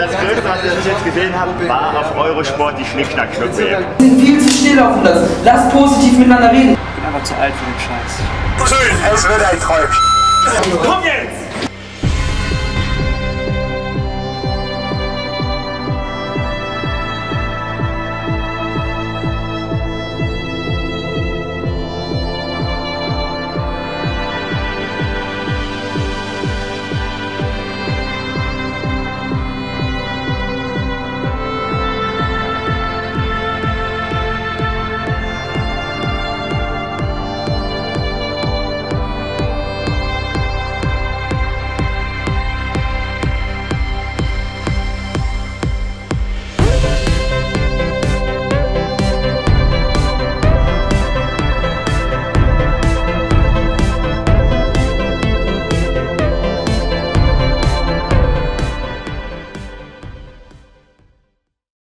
Das Größte, was ich jetzt gesehen habe, war auf Eurosport die Schnickschnackschnuppe. Wir sind viel zu still auf das. Lasst positiv miteinander reden. Ich bin einfach zu alt für den Scheiß. Schön, es wird ein Träumchen.